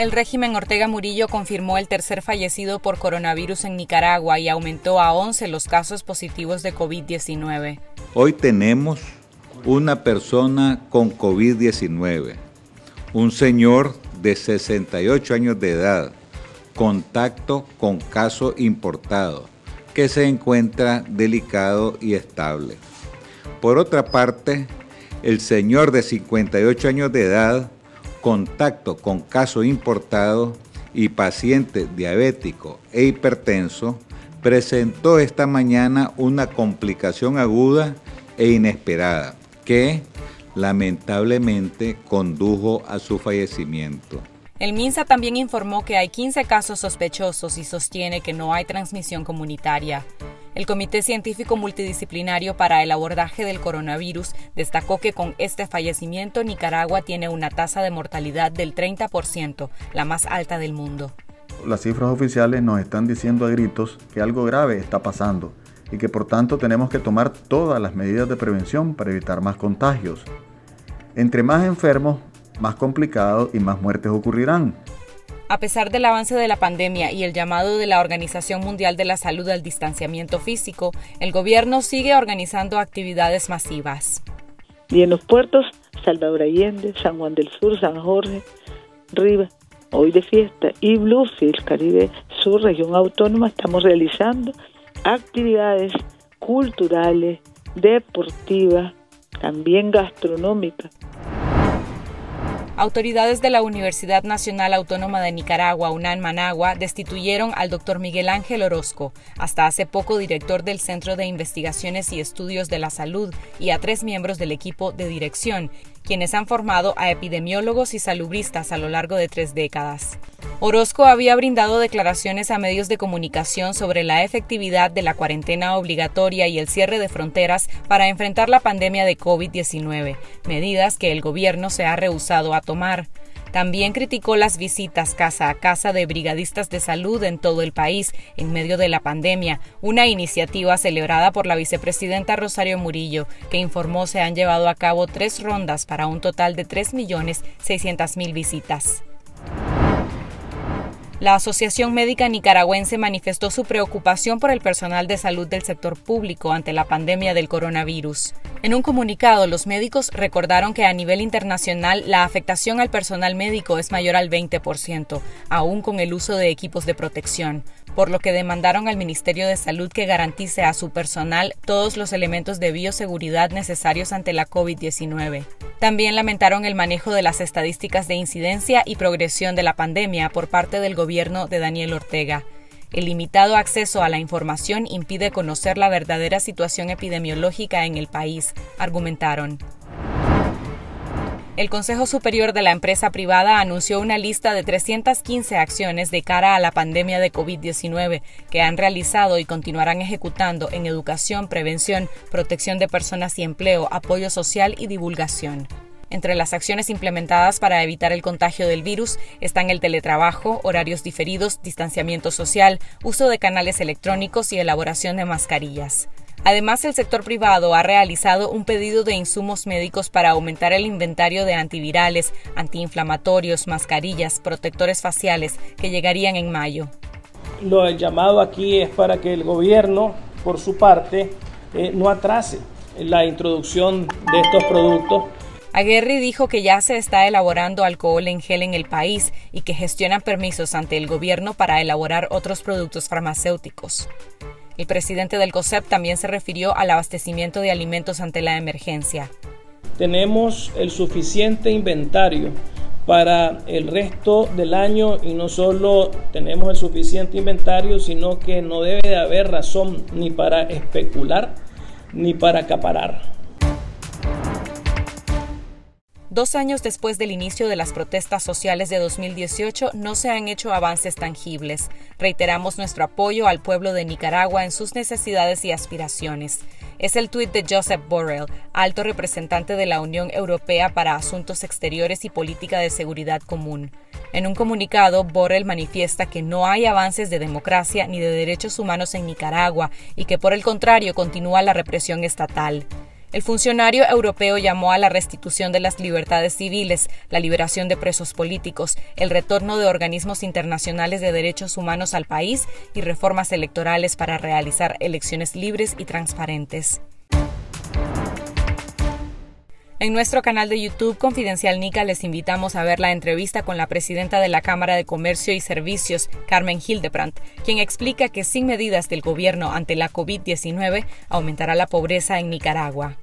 El régimen Ortega Murillo confirmó el tercer fallecido por coronavirus en Nicaragua y aumentó a 11 los casos positivos de COVID-19. Hoy tenemos una persona con COVID-19, un señor de 68 años de edad, contacto con caso importado, que se encuentra delicado y estable. Por otra parte, el señor de 58 años de edad, contacto con caso importado y paciente diabético e hipertenso, presentó esta mañana una complicación aguda e inesperada que lamentablemente condujo a su fallecimiento. El MINSA también informó que hay 15 casos sospechosos y sostiene que no hay transmisión comunitaria. El Comité Científico Multidisciplinario para el Abordaje del Coronavirus destacó que con este fallecimiento Nicaragua tiene una tasa de mortalidad del 30%, la más alta del mundo. Las cifras oficiales nos están diciendo a gritos que algo grave está pasando y que por tanto tenemos que tomar todas las medidas de prevención para evitar más contagios. Entre más enfermos, más complicados y más muertes ocurrirán. A pesar del avance de la pandemia y el llamado de la Organización Mundial de la Salud al distanciamiento físico, el gobierno sigue organizando actividades masivas. Y en los puertos, Salvador Allende, San Juan del Sur, San Jorge, Rivas, hoy de fiesta, y Bluefield, Caribe Sur, región autónoma, estamos realizando actividades culturales, deportivas, también gastronómicas, Autoridades de la Universidad Nacional Autónoma de Nicaragua, UNAN Managua, destituyeron al doctor Miguel Ángel Orozco, hasta hace poco director del Centro de Investigaciones y Estudios de la Salud, y a tres miembros del equipo de dirección, quienes han formado a epidemiólogos y salubristas a lo largo de tres décadas. Orozco había brindado declaraciones a medios de comunicación sobre la efectividad de la cuarentena obligatoria y el cierre de fronteras para enfrentar la pandemia de COVID-19, medidas que el gobierno se ha rehusado a tomar. También criticó las visitas casa a casa de brigadistas de salud en todo el país en medio de la pandemia, una iniciativa celebrada por la vicepresidenta Rosario Murillo, que informó se han llevado a cabo tres rondas para un total de 3.600.000 visitas. La Asociación Médica Nicaragüense manifestó su preocupación por el personal de salud del sector público ante la pandemia del coronavirus. En un comunicado, los médicos recordaron que a nivel internacional la afectación al personal médico es mayor al 20%, aún con el uso de equipos de protección por lo que demandaron al Ministerio de Salud que garantice a su personal todos los elementos de bioseguridad necesarios ante la COVID-19. También lamentaron el manejo de las estadísticas de incidencia y progresión de la pandemia por parte del gobierno de Daniel Ortega. El limitado acceso a la información impide conocer la verdadera situación epidemiológica en el país, argumentaron. El Consejo Superior de la empresa privada anunció una lista de 315 acciones de cara a la pandemia de COVID-19 que han realizado y continuarán ejecutando en educación, prevención, protección de personas y empleo, apoyo social y divulgación. Entre las acciones implementadas para evitar el contagio del virus están el teletrabajo, horarios diferidos, distanciamiento social, uso de canales electrónicos y elaboración de mascarillas. Además, el sector privado ha realizado un pedido de insumos médicos para aumentar el inventario de antivirales, antiinflamatorios, mascarillas, protectores faciales que llegarían en mayo. Lo llamado aquí es para que el gobierno, por su parte, eh, no atrase la introducción de estos productos. Aguerri dijo que ya se está elaborando alcohol en gel en el país y que gestionan permisos ante el gobierno para elaborar otros productos farmacéuticos. El presidente del COSEP también se refirió al abastecimiento de alimentos ante la emergencia. Tenemos el suficiente inventario para el resto del año y no solo tenemos el suficiente inventario, sino que no debe de haber razón ni para especular ni para acaparar. Dos años después del inicio de las protestas sociales de 2018 no se han hecho avances tangibles. Reiteramos nuestro apoyo al pueblo de Nicaragua en sus necesidades y aspiraciones. Es el tuit de Joseph Borrell, alto representante de la Unión Europea para Asuntos Exteriores y Política de Seguridad Común. En un comunicado, Borrell manifiesta que no hay avances de democracia ni de derechos humanos en Nicaragua y que por el contrario continúa la represión estatal. El funcionario europeo llamó a la restitución de las libertades civiles, la liberación de presos políticos, el retorno de organismos internacionales de derechos humanos al país y reformas electorales para realizar elecciones libres y transparentes. En nuestro canal de YouTube Confidencial Nica les invitamos a ver la entrevista con la presidenta de la Cámara de Comercio y Servicios, Carmen Hildebrandt, quien explica que sin medidas del gobierno ante la COVID-19 aumentará la pobreza en Nicaragua.